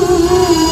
Uhul.